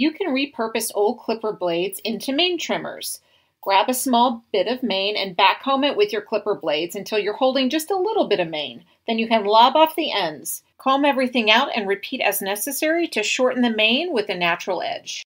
You can repurpose old clipper blades into mane trimmers. Grab a small bit of mane and backcomb it with your clipper blades until you're holding just a little bit of mane. Then you can lob off the ends. Comb everything out and repeat as necessary to shorten the mane with a natural edge.